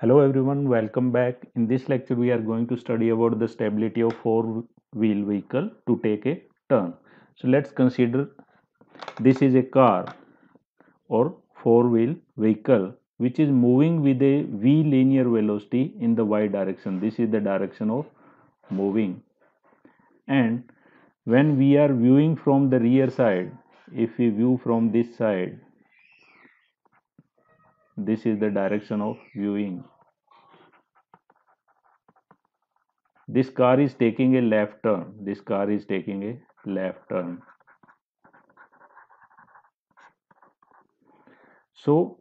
Hello everyone, welcome back. In this lecture we are going to study about the stability of four wheel vehicle to take a turn. So let's consider this is a car or four wheel vehicle which is moving with a v linear velocity in the y direction. This is the direction of moving. And when we are viewing from the rear side, if we view from this side, this is the direction of viewing. This car is taking a left turn. This car is taking a left turn. So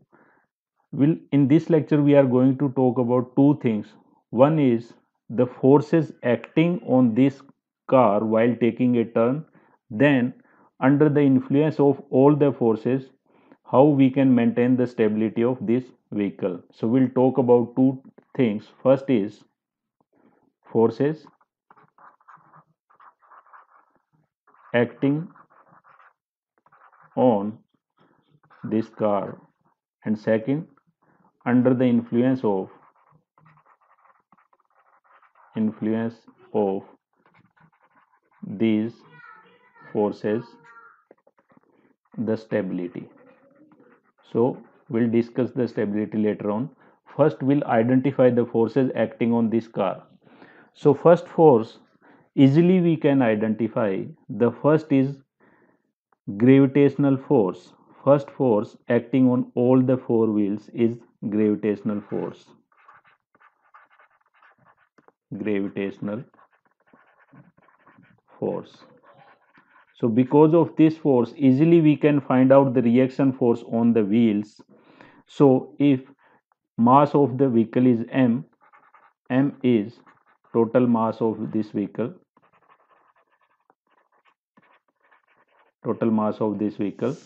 will in this lecture we are going to talk about two things. One is the forces acting on this car while taking a turn. Then under the influence of all the forces how we can maintain the stability of this vehicle. So we'll talk about two things. First is forces acting on this car. And second under the influence of influence of these forces the stability so we'll discuss the stability later on. First we'll identify the forces acting on this car. So first force easily we can identify the first is gravitational force. First force acting on all the four wheels is gravitational force. Gravitational force. So because of this force, easily we can find out the reaction force on the wheels. So if mass of the vehicle is m, m is total mass of this vehicle, total mass of this vehicle.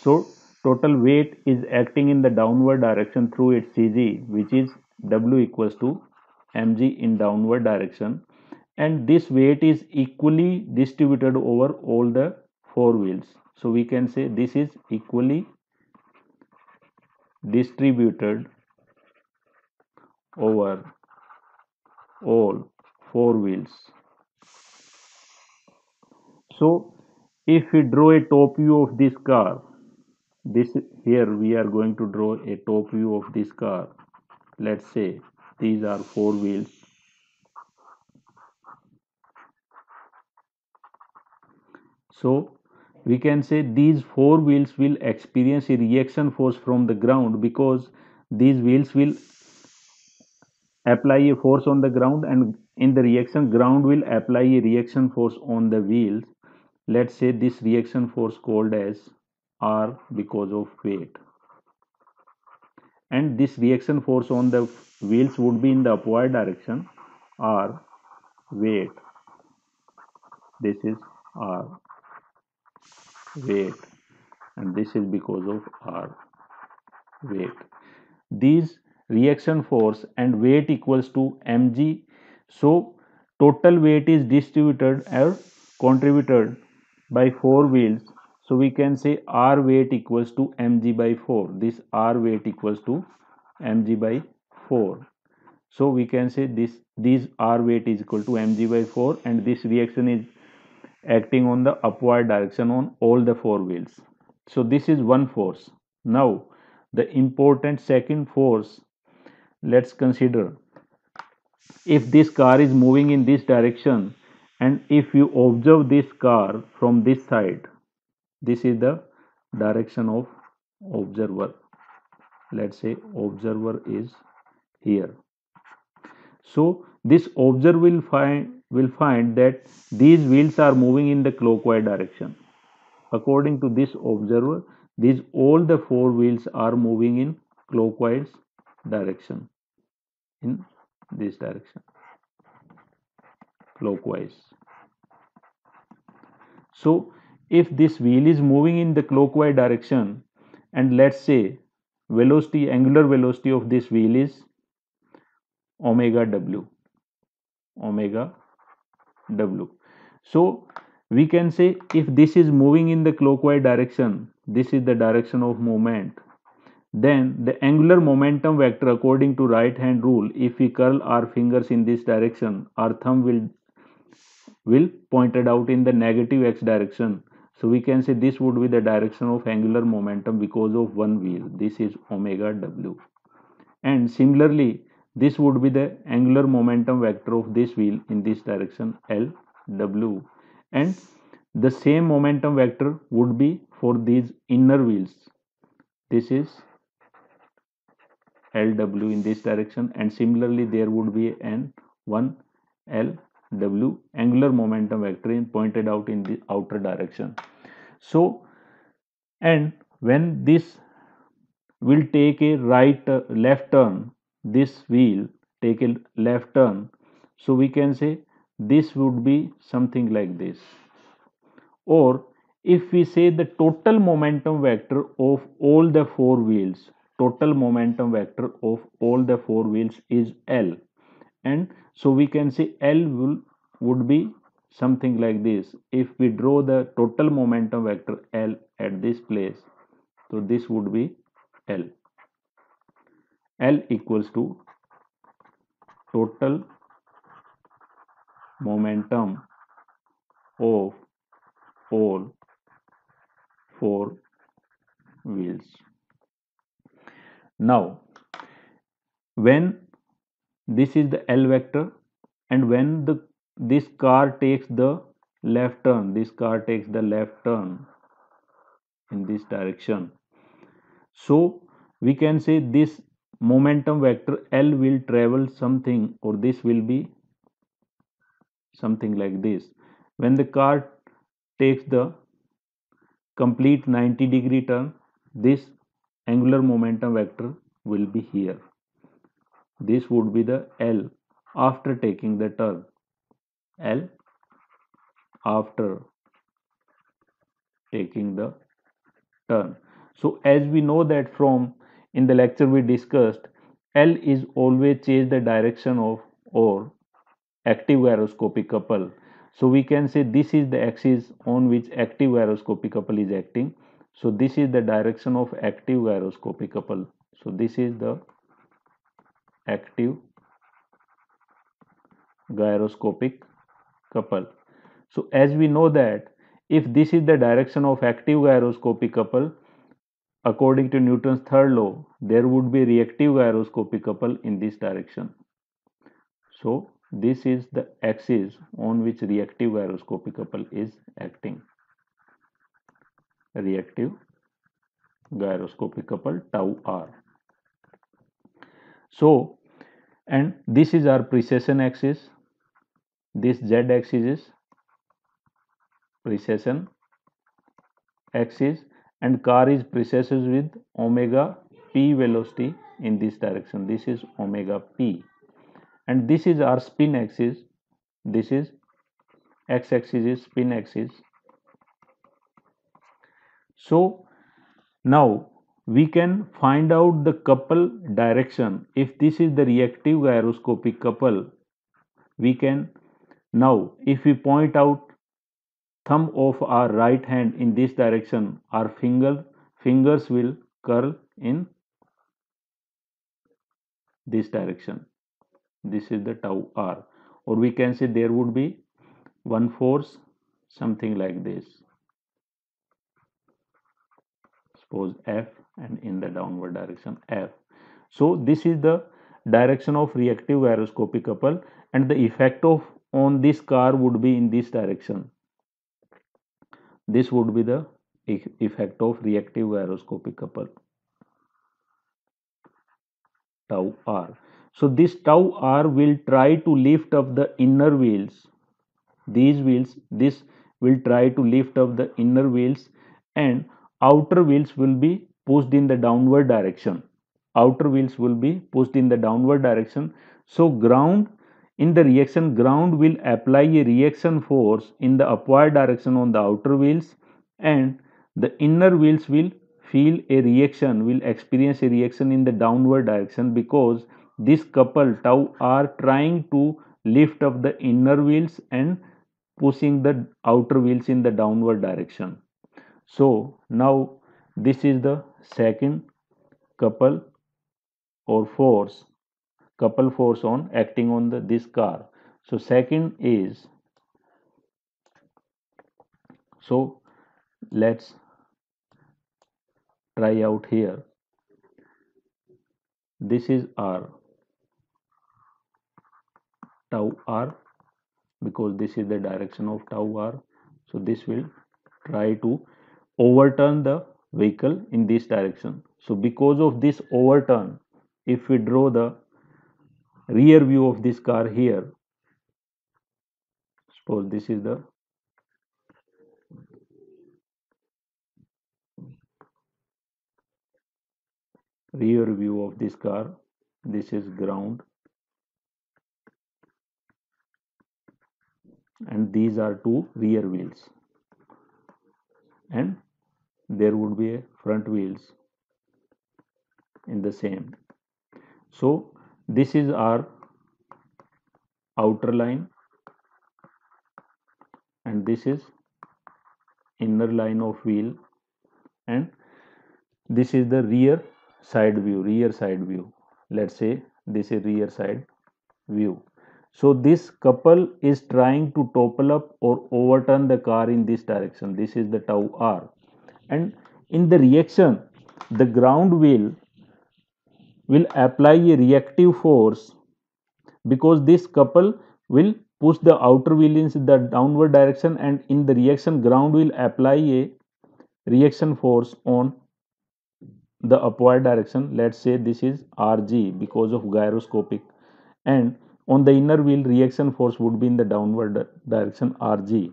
So total weight is acting in the downward direction through its CG, which is W equals to mg in downward direction and this weight is equally distributed over all the four wheels. So we can say this is equally distributed over all four wheels. So if we draw a top view of this car this here we are going to draw a top view of this car. Let's say these are four wheels So we can say these four wheels will experience a reaction force from the ground because these wheels will apply a force on the ground and in the reaction ground will apply a reaction force on the wheels. Let's say this reaction force called as r because of weight. And this reaction force on the wheels would be in the upward direction r weight. This is r weight and this is because of R weight. These reaction force and weight equals to mg. So total weight is distributed or contributed by four wheels. So we can say R weight equals to mg by 4. This R weight equals to mg by 4. So we can say this this R weight is equal to mg by 4 and this reaction is acting on the upward direction on all the four wheels. So this is one force. Now the important second force let's consider if this car is moving in this direction and if you observe this car from this side this is the direction of observer let's say observer is here so this observer will find will find that these wheels are moving in the clockwise direction. According to this observer, these all the four wheels are moving in clockwise direction. In this direction. Clockwise. So if this wheel is moving in the clockwise direction and let's say velocity angular velocity of this wheel is omega w omega w. So we can say if this is moving in the clockwise direction this is the direction of movement then the angular momentum vector according to right hand rule if we curl our fingers in this direction our thumb will will pointed out in the negative x direction. So we can say this would be the direction of angular momentum because of one wheel. This is omega w. And similarly this would be the angular momentum vector of this wheel in this direction l w. And the same momentum vector would be for these inner wheels. This is lw in this direction and similarly there would be an 1 lw angular momentum vector in pointed out in the outer direction. So and when this will take a right uh, left turn this wheel take a left turn. So we can say this would be something like this. Or if we say the total momentum vector of all the four wheels total momentum vector of all the four wheels is L. And so we can say L will would be something like this. If we draw the total momentum vector L at this place so this would be L L equals to total momentum of all four wheels now, when this is the L vector and when the this car takes the left turn, this car takes the left turn in this direction. So, we can say this momentum vector L will travel something or this will be something like this. When the car takes the complete 90 degree turn, this angular momentum vector will be here. This would be the L after taking the turn. L after taking the turn. So as we know that from in the lecture we discussed L is always change the direction of or active gyroscopic couple. So we can say this is the axis on which active gyroscopic couple is acting. So this is the direction of active gyroscopic couple. So this is the active gyroscopic couple. So as we know that if this is the direction of active gyroscopic couple according to newton's third law there would be reactive gyroscopic couple in this direction. So this is the axis on which reactive gyroscopic couple is acting. Reactive gyroscopic couple tau r. So, and this is our precession axis, this z axis is precession axis and car is precesses with omega p velocity in this direction. This is omega p. And this is our spin axis. This is x axis is spin axis. So now we can find out the couple direction. If this is the reactive gyroscopic couple, we can. Now if we point out thumb of our right hand in this direction, our finger fingers will curl in this direction. This is the tau r. Or we can say there would be one force something like this. Suppose f and in the downward direction f. So this is the direction of reactive gyroscopic couple and the effect of on this car would be in this direction this would be the effect of reactive gyroscopic couple. Tau r. So this tau r will try to lift up the inner wheels. These wheels this will try to lift up the inner wheels and outer wheels will be pushed in the downward direction. Outer wheels will be pushed in the downward direction. So ground in the reaction ground will apply a reaction force in the upward direction on the outer wheels and the inner wheels will feel a reaction will experience a reaction in the downward direction because this couple tau are trying to lift up the inner wheels and pushing the outer wheels in the downward direction. So now this is the second couple or force couple force on acting on the this car. So second is so let's try out here. This is r. Tau r because this is the direction of tau r. So this will try to overturn the vehicle in this direction. So because of this overturn if we draw the rear view of this car here. Suppose this is the rear view of this car. This is ground. And these are two rear wheels. And there would be a front wheels in the same. So this is our outer line and this is inner line of wheel and this is the rear side view rear side view. Let's say this is rear side view. So this couple is trying to topple up or overturn the car in this direction. This is the tau r. And in the reaction the ground wheel will apply a reactive force because this couple will push the outer wheel in the downward direction and in the reaction ground will apply a reaction force on the upward direction. Let's say this is rg because of gyroscopic and on the inner wheel reaction force would be in the downward direction rg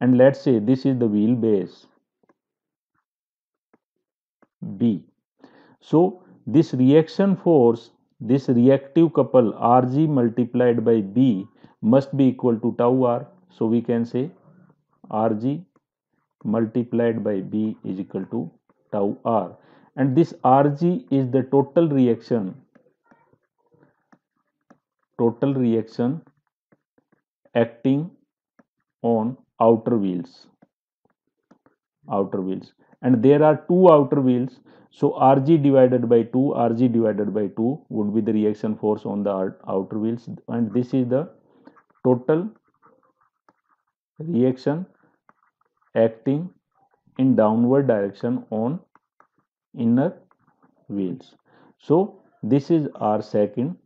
and let's say this is the wheel base b. So this reaction force this reactive couple rg multiplied by b must be equal to tau r. So we can say rg multiplied by b is equal to tau r. And this Rg is the total reaction total reaction acting on outer wheels outer wheels and there are two outer wheels. So Rg divided by 2 Rg divided by 2 would be the reaction force on the outer wheels. And this is the total reaction acting in downward direction on inner wheels. So this is our second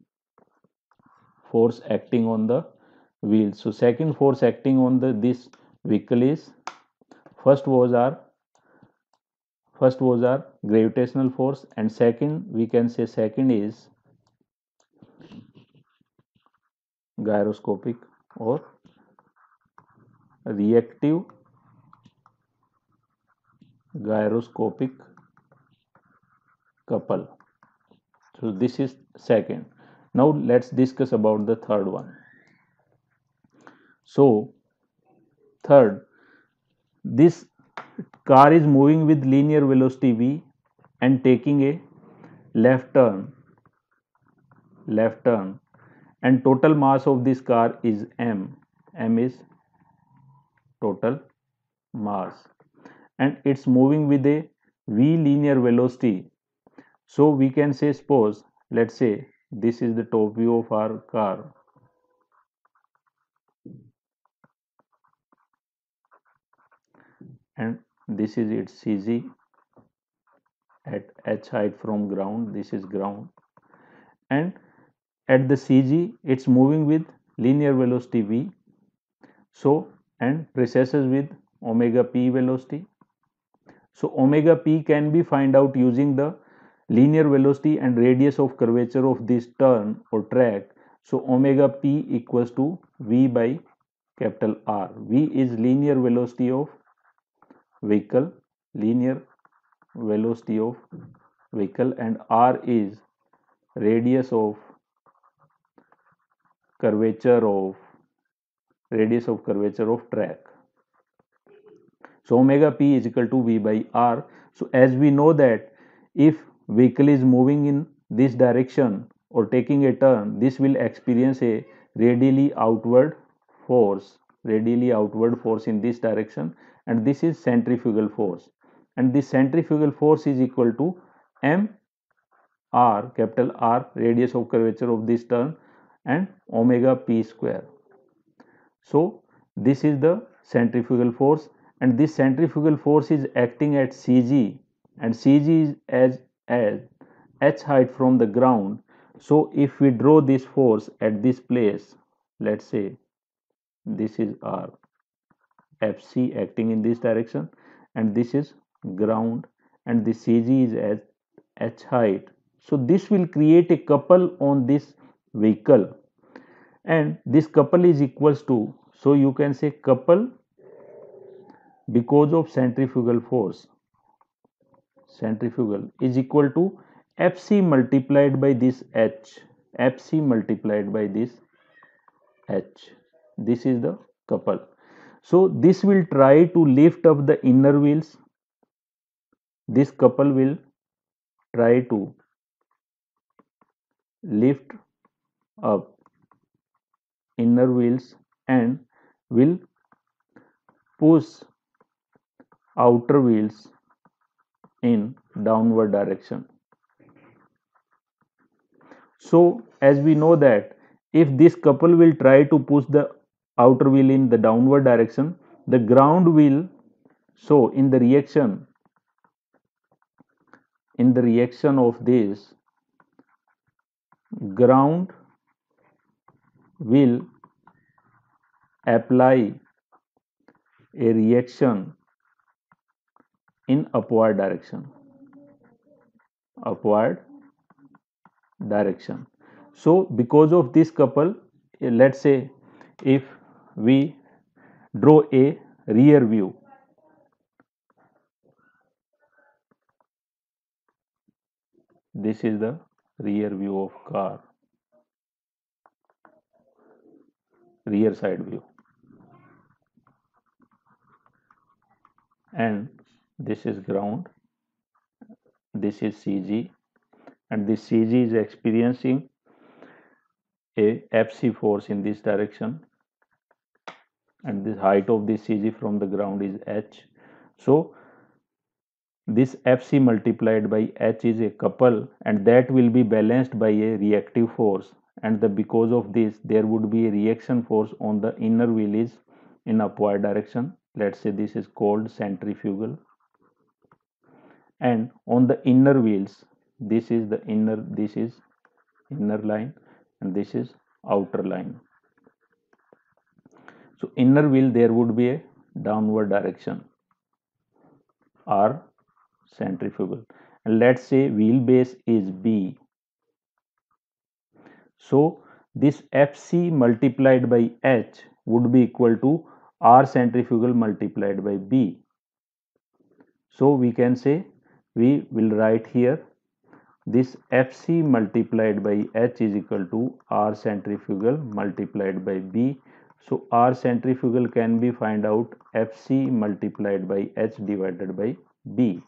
force acting on the wheels. So second force acting on the this vehicle is first was our first was our gravitational force and second we can say second is gyroscopic or reactive gyroscopic couple. So this is second. Now let's discuss about the third one. So third this car is moving with linear velocity v and taking a left turn left turn and total mass of this car is m. M is total mass. And it's moving with a v linear velocity. So we can say suppose let's say this is the top view of our car. And this is its CG at h height from ground. This is ground. And at the CG it's moving with linear velocity v. So and precesses with omega p velocity. So omega p can be find out using the linear velocity and radius of curvature of this turn or track. So omega p equals to v by capital r. V is linear velocity of vehicle linear velocity of vehicle and r is radius of curvature of radius of curvature of track. So omega p is equal to v by r. So as we know that if vehicle is moving in this direction or taking a turn this will experience a radially outward force radially outward force in this direction and this is centrifugal force and this centrifugal force is equal to m r capital R radius of curvature of this turn and omega p square. So this is the centrifugal force and this centrifugal force is acting at Cg and Cg is as as h height from the ground. So if we draw this force at this place, let's say this is R Fc acting in this direction. And this is ground. And the Cg is as h height. So this will create a couple on this vehicle. And this couple is equals to so you can say couple because of centrifugal force. Centrifugal is equal to Fc multiplied by this H. Fc multiplied by this H. This is the couple so this will try to lift up the inner wheels this couple will try to lift up inner wheels and will push outer wheels in downward direction. So as we know that if this couple will try to push the outer wheel in the downward direction, the ground wheel so in the reaction in the reaction of this ground will apply a reaction in upward direction upward direction. So because of this couple let's say if we draw a rear view. This is the rear view of car. Rear side view. And this is ground. This is CG and this CG is experiencing a FC force in this direction and the height of this CG from the ground is H. So this Fc multiplied by H is a couple and that will be balanced by a reactive force. And the because of this there would be a reaction force on the inner wheel is in upward direction. Let's say this is called centrifugal. And on the inner wheels this is the inner this is inner line and this is outer line so inner wheel there would be a downward direction or centrifugal and let's say wheelbase is B so this Fc multiplied by H would be equal to R centrifugal multiplied by B. So we can say we will write here this Fc multiplied by H is equal to R centrifugal multiplied by B. So R centrifugal can be find out Fc multiplied by H divided by B.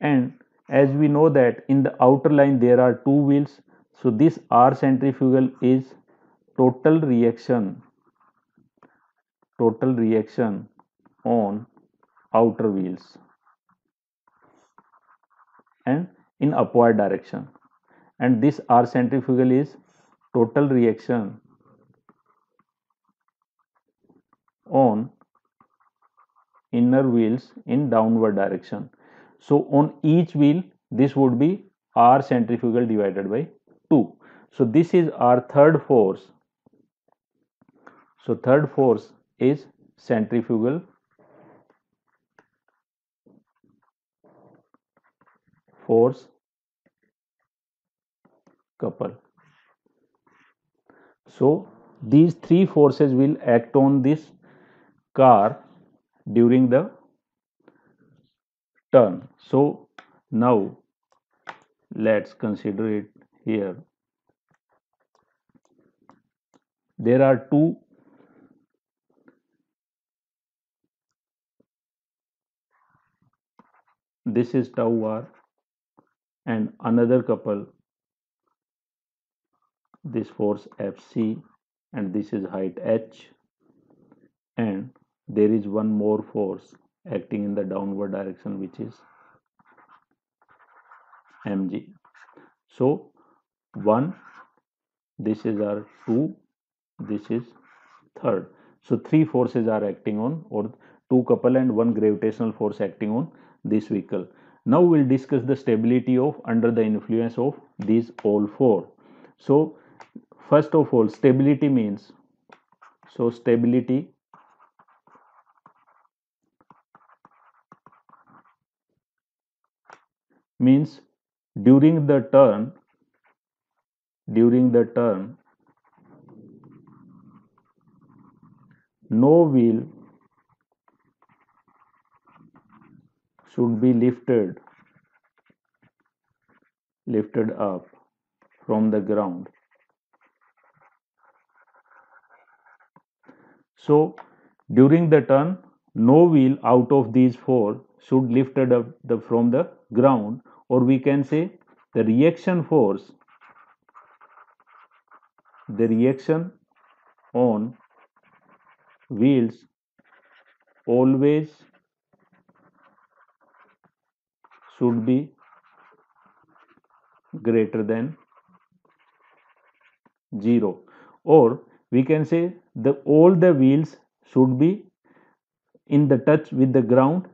And as we know that in the outer line there are two wheels so this R centrifugal is total reaction total reaction on outer wheels and in upward direction and this R centrifugal is total reaction on inner wheels in downward direction. So on each wheel this would be R centrifugal divided by 2 so this is our third force. So third force is centrifugal force couple. So these three forces will act on this car during the turn. So now let's consider it here. There are two this is tau r and another couple this force fc and this is height h and there is one more force acting in the downward direction which is mg so 1 this is our 2 this is third. So three forces are acting on or two couple and one gravitational force acting on this vehicle. Now we'll discuss the stability of under the influence of these all four. So first of all stability means so stability means during the turn during the turn no wheel should be lifted lifted up from the ground. So during the turn no wheel out of these four should lifted up the, from the ground or we can say the reaction force the reaction on wheels always should be greater than 0 or we can say the all the wheels should be in the touch with the ground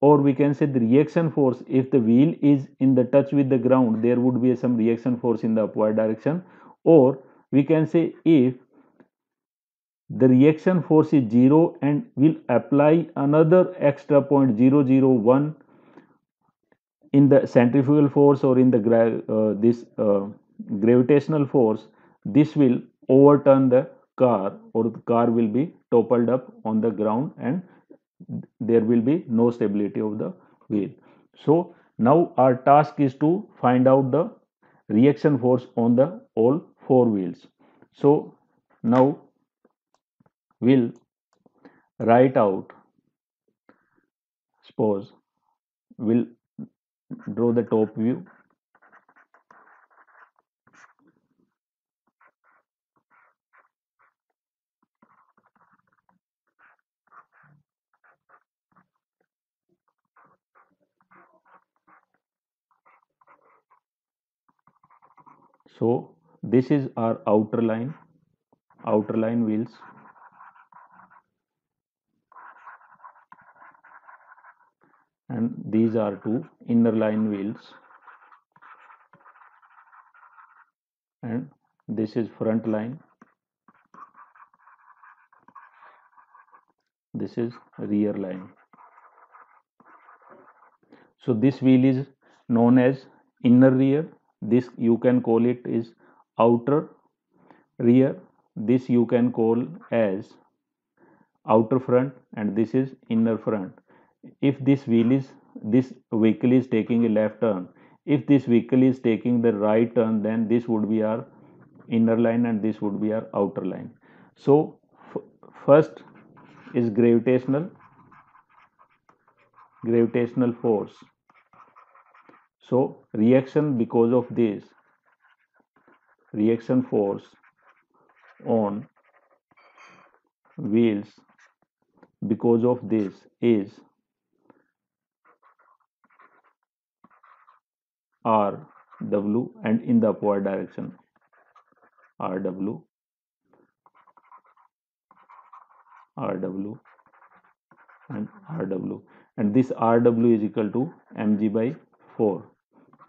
or we can say the reaction force if the wheel is in the touch with the ground there would be some reaction force in the upward direction. Or we can say if the reaction force is 0 and will apply another extra point 001 in the centrifugal force or in the uh, this uh, gravitational force this will overturn the car or the car will be toppled up on the ground and there will be no stability of the wheel. So now our task is to find out the reaction force on the all four wheels. So now we'll write out suppose we'll draw the top view so this is our outer line outer line wheels. And these are two inner line wheels. And this is front line. This is rear line. So this wheel is known as inner rear this you can call it is outer rear. This you can call as outer front and this is inner front. If this wheel is this vehicle is taking a left turn if this vehicle is taking the right turn then this would be our inner line and this would be our outer line. So first is gravitational gravitational force so reaction because of this. Reaction force on wheels because of this is R W and in the upward direction. R W. R W and R W. And this R W is equal to mg by 4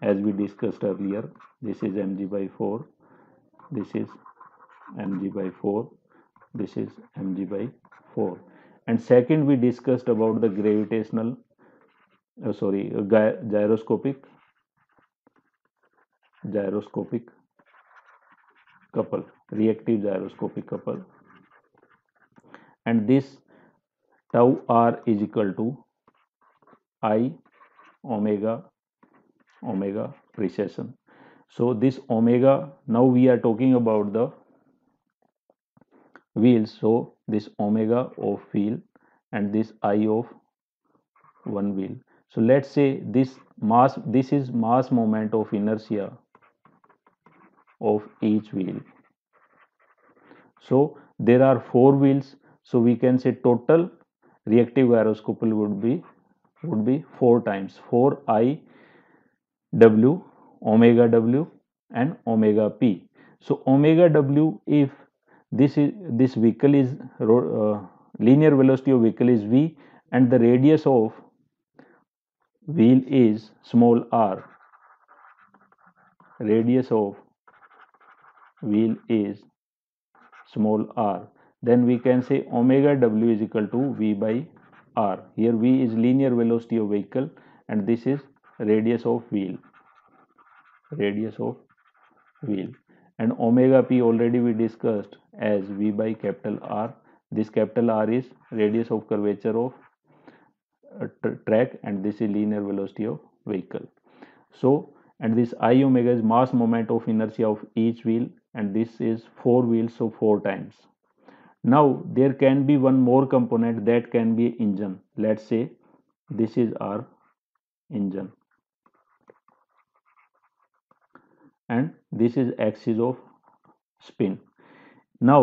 as we discussed earlier this is mg by 4 this is mg by 4 this is mg by 4 and second we discussed about the gravitational uh, sorry uh, gyroscopic gyroscopic couple reactive gyroscopic couple. And this tau r is equal to i omega omega precession. So this omega now we are talking about the wheels so this omega of wheel and this i of one wheel. So let's say this mass this is mass moment of inertia of each wheel. So there are four wheels. So we can say total reactive gyroscope would be would be four times. 4 i w omega w and omega p. So omega w if this is this vehicle is uh, linear velocity of vehicle is v and the radius of wheel is small r. Radius of wheel is small r. Then we can say omega w is equal to v by r. Here v is linear velocity of vehicle and this is radius of wheel. Radius of wheel. And omega p already we discussed as v by capital r. This capital r is radius of curvature of uh, track and this is linear velocity of vehicle. So and this i omega is mass moment of inertia of each wheel and this is four wheels so four times. Now there can be one more component that can be engine. Let's say this is our engine and this is axis of spin. Now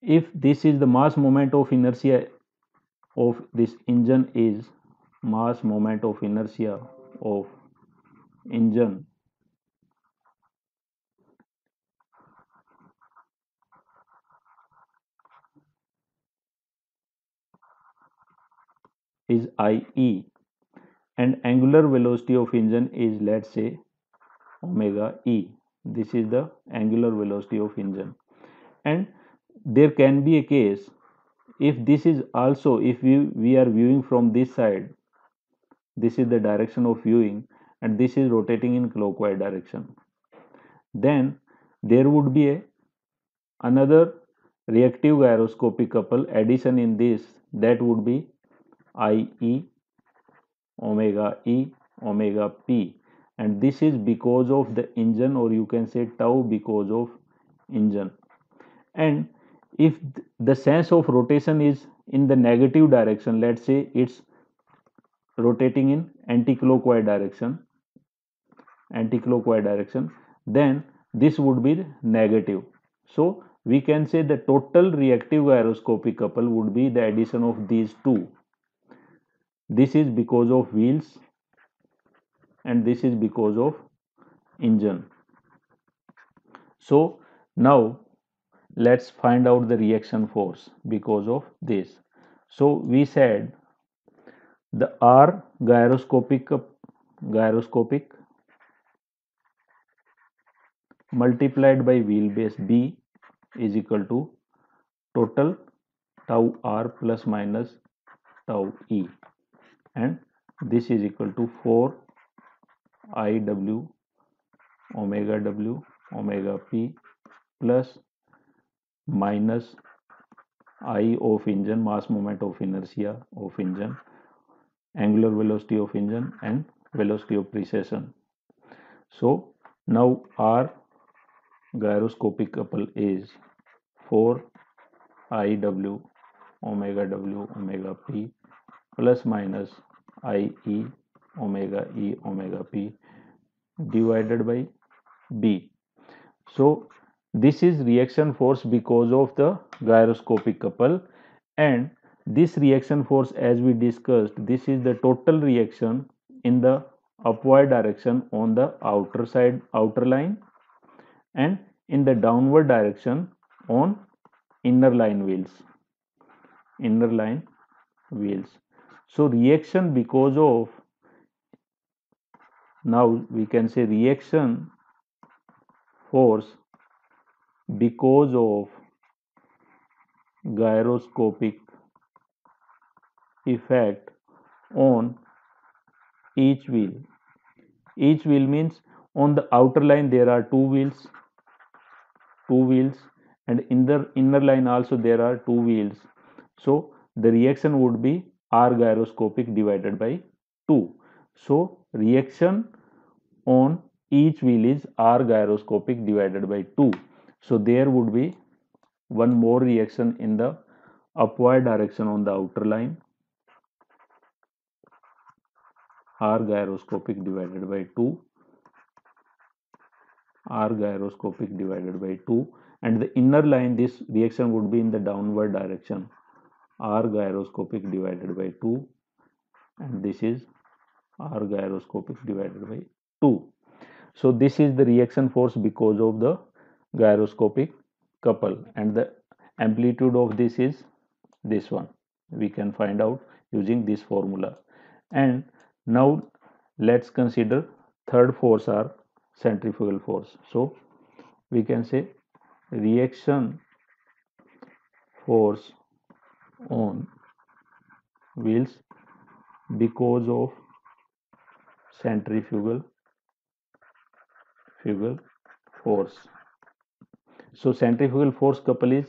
if this is the mass moment of inertia of this engine is mass moment of inertia of engine is ie and angular velocity of engine is let's say omega e. This is the angular velocity of engine. And there can be a case if this is also if we, we are viewing from this side this is the direction of viewing and this is rotating in clockwise direction then there would be a another reactive gyroscopic couple addition in this that would be ie omega e omega p and this is because of the engine or you can say tau because of engine. And if the sense of rotation is in the negative direction let's say it's rotating in anti-clockwise direction anti-clockwise direction then this would be negative. So we can say the total reactive gyroscopic couple would be the addition of these two. This is because of wheels and this is because of engine. So now let's find out the reaction force because of this. So we said the r gyroscopic gyroscopic multiplied by wheelbase b is equal to total tau r plus minus tau e. And this is equal to 4 i w omega w omega p plus minus i of engine mass moment of inertia of engine angular velocity of engine and velocity of precession. So now r gyroscopic couple is 4 i w omega w omega p plus minus i e omega e omega p divided by b. So this is reaction force because of the gyroscopic couple. And this reaction force as we discussed this is the total reaction in the upward direction on the outer side outer line and in the downward direction on inner line wheels. Inner line wheels. So reaction because of now we can say reaction force because of gyroscopic effect on each wheel. Each wheel means on the outer line there are two wheels two wheels and in the inner line also there are two wheels. So the reaction would be r gyroscopic divided by 2 so reaction on each wheel is r gyroscopic divided by 2 so there would be one more reaction in the upward direction on the outer line. R gyroscopic divided by 2 r gyroscopic divided by 2 and the inner line this reaction would be in the downward direction. R gyroscopic divided by 2 and this is r gyroscopic divided by 2 so this is the reaction force because of the gyroscopic couple and the amplitude of this is this one. We can find out using this formula. And now let's consider third force are centrifugal force. So we can say reaction force on wheels because of centrifugal fugal force. So centrifugal force couple is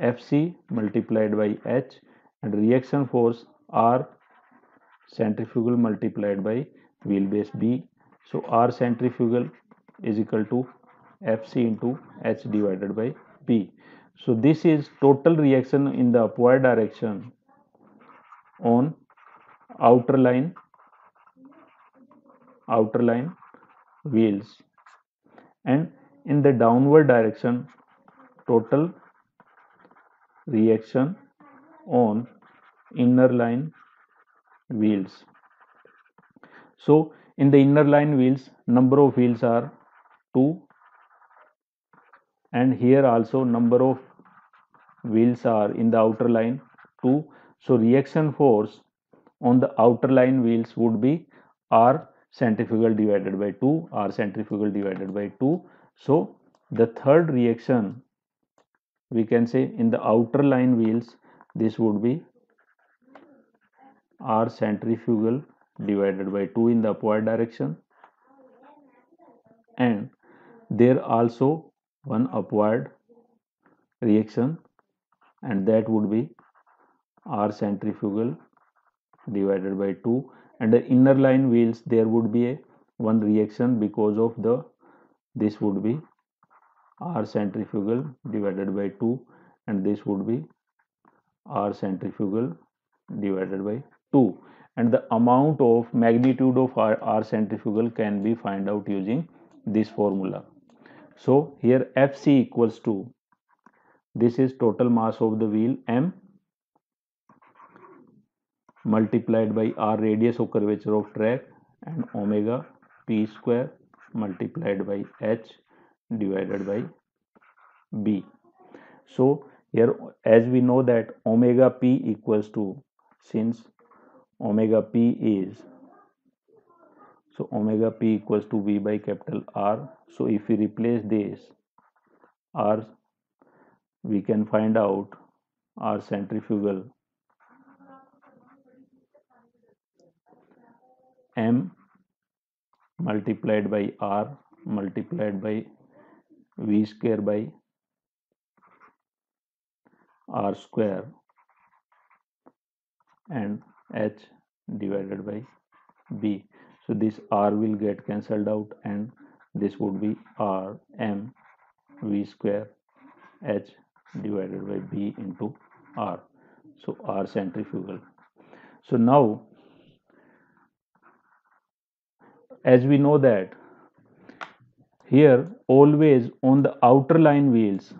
fc multiplied by h and reaction force r centrifugal multiplied by wheelbase b. So r centrifugal is equal to fc into h divided by b so this is total reaction in the upward direction on outer line outer line wheels and in the downward direction total reaction on inner line wheels. So in the inner line wheels number of wheels are 2 and here also number of wheels are in the outer line 2 so reaction force on the outer line wheels would be r centrifugal divided by 2 r centrifugal divided by 2 so the third reaction we can say in the outer line wheels this would be r centrifugal divided by 2 in the upward direction. And there also one upward reaction and that would be r centrifugal divided by 2 and the inner line wheels there would be a one reaction because of the this would be r centrifugal divided by 2 and this would be r centrifugal divided by 2 and the amount of magnitude of r, r centrifugal can be find out using this formula. So here fc equals to this is total mass of the wheel m multiplied by r radius of curvature of track and omega p square multiplied by h divided by b. So here as we know that omega p equals to since omega p is so omega p equals to v by capital r. So if we replace this r we can find out r centrifugal m multiplied by r multiplied by v square by r square and h divided by b. So this r will get cancelled out and this would be r m v square h divided by b into r. So r centrifugal. So now as we know that here always on the outer line wheels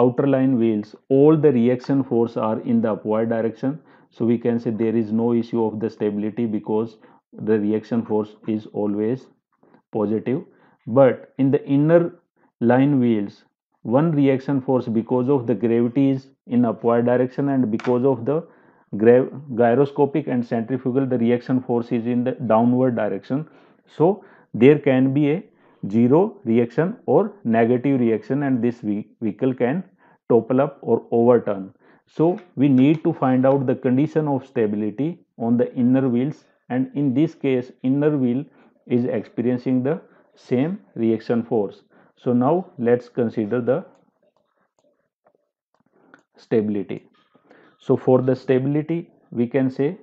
outer line wheels all the reaction force are in the upward direction. So we can say there is no issue of the stability because the reaction force is always positive. But in the inner line wheels one reaction force because of the gravity is in upward direction and because of the gyroscopic and centrifugal the reaction force is in the downward direction so there can be a zero reaction or negative reaction and this vehicle can topple up or overturn. So we need to find out the condition of stability on the inner wheels and in this case inner wheel is experiencing the same reaction force. So now let's consider the stability. So for the stability we can say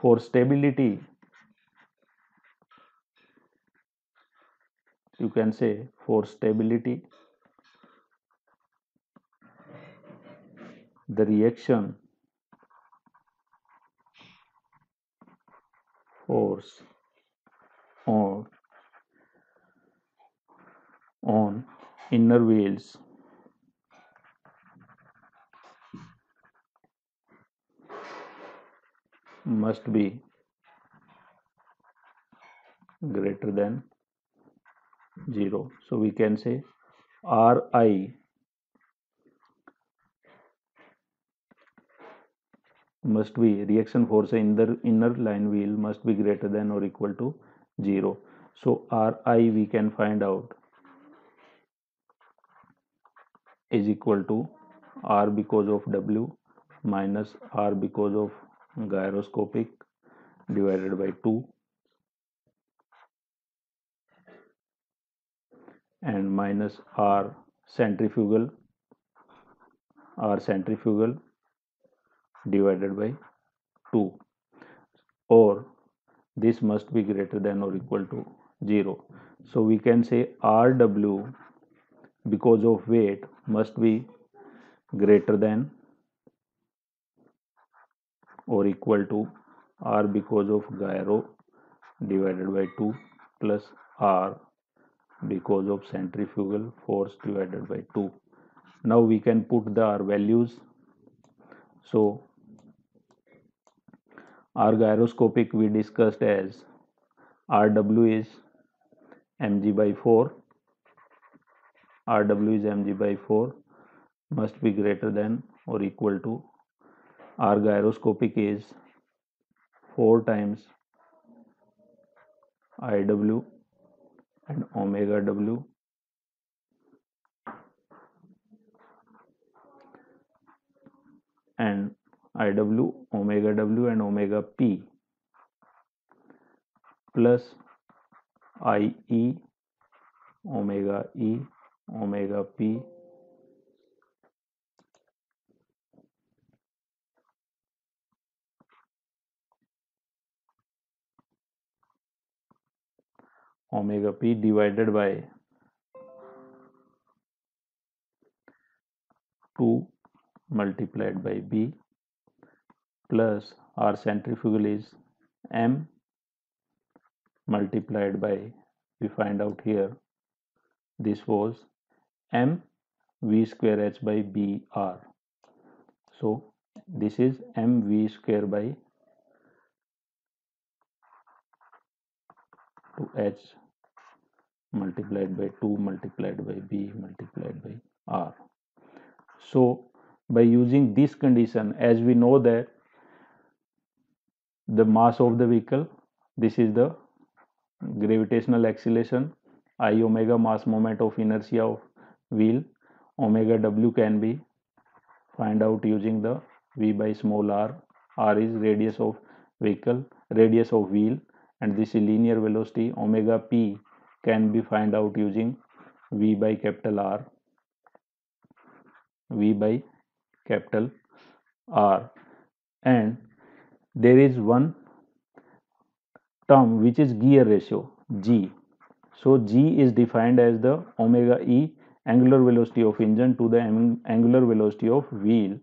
for stability you can say for stability. The reaction force on on inner wheels. Must be greater than 0 so we can say ri must be reaction force in the inner line wheel must be greater than or equal to 0 so ri we can find out is equal to r because of w minus r because of gyroscopic divided by 2 and minus r centrifugal r centrifugal divided by 2 or this must be greater than or equal to 0 so we can say rw because of weight must be greater than or equal to r because of gyro divided by 2 plus r because of centrifugal force divided by 2 now we can put the r values. So r gyroscopic we discussed as rw is mg by 4 rw is mg by 4 must be greater than or equal to r gyroscopic is 4 times iw and omega w. And iw omega w and omega p. Plus ie omega e omega p omega p divided by 2 multiplied by b plus our centrifugal is m multiplied by we find out here this was m v square h by b r. So this is m v square by 2h multiplied by 2 multiplied by b multiplied by r. So by using this condition as we know that the mass of the vehicle this is the gravitational acceleration i omega mass moment of inertia of wheel omega w can be find out using the v by small r. R is radius of vehicle radius of wheel and this is linear velocity omega p can be find out using v by capital R. V by capital R. And there is one term which is gear ratio G. So G is defined as the omega E angular velocity of engine to the angular velocity of wheel.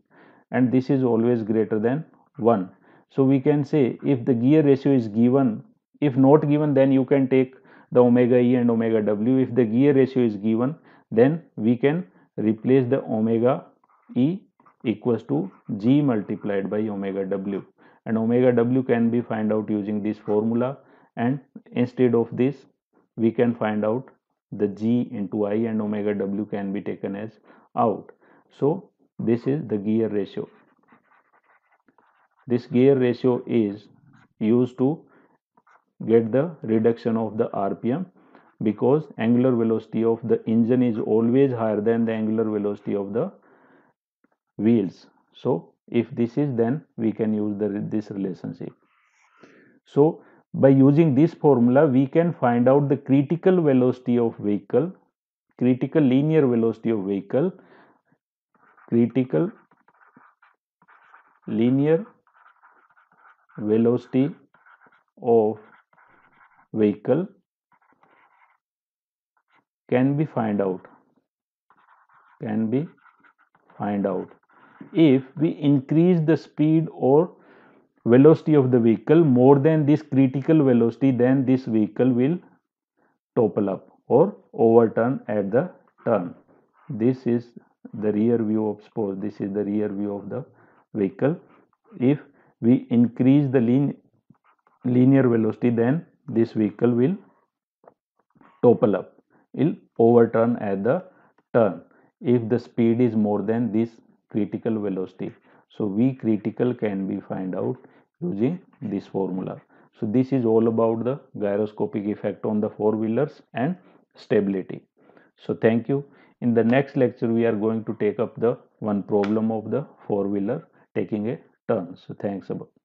And this is always greater than 1 so we can say if the gear ratio is given if not given then you can take the omega e and omega w. If the gear ratio is given then we can replace the omega e equals to g multiplied by omega w. And omega w can be find out using this formula. And instead of this we can find out the g into i and omega w can be taken as out. So this is the gear ratio. This gear ratio is used to get the reduction of the rpm because angular velocity of the engine is always higher than the angular velocity of the wheels. So if this is then we can use the this relationship. So by using this formula we can find out the critical velocity of vehicle critical linear velocity of vehicle critical linear velocity of vehicle can be find out can be find out. If we increase the speed or velocity of the vehicle more than this critical velocity then this vehicle will topple up or overturn at the turn. This is the rear view of suppose this is the rear view of the vehicle. If we increase the linear velocity then this vehicle will topple up will overturn at the turn. If the speed is more than this critical velocity so v critical can be find out using this formula. So this is all about the gyroscopic effect on the four wheelers and stability. So thank you. In the next lecture we are going to take up the one problem of the four wheeler taking a turn. So thanks about